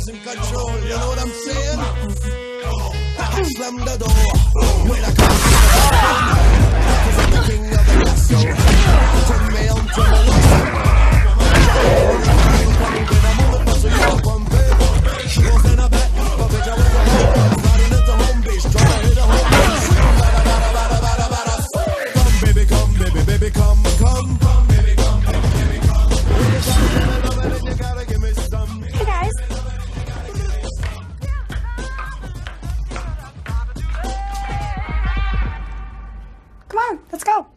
is in control. You know what I'm saying? I slam the door. Come on, let's go.